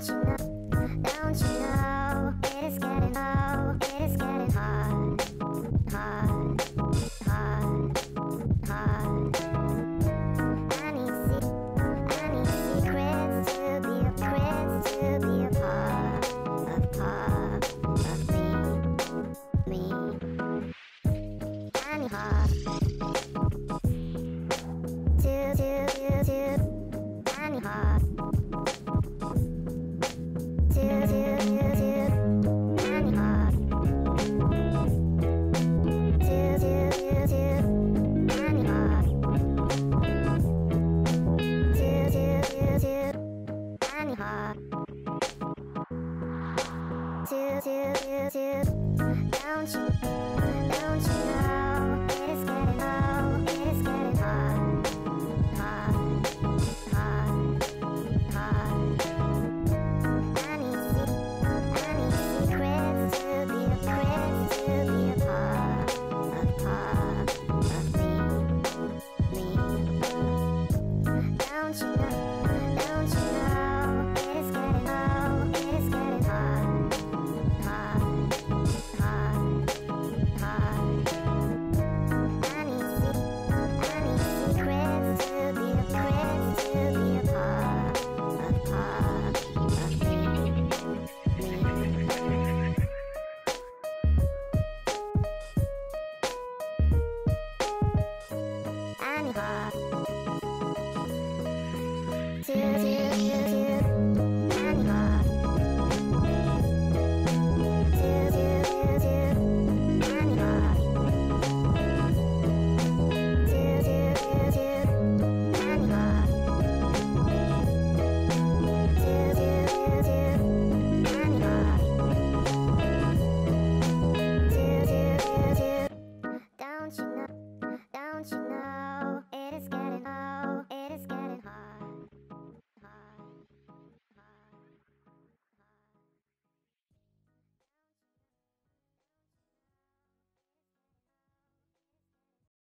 Don't you know? It is getting low. It is getting hot. Hot. Hot. Hot. I need secrets to be a part of me. I need hot. To, to, to, to. I need hot. serious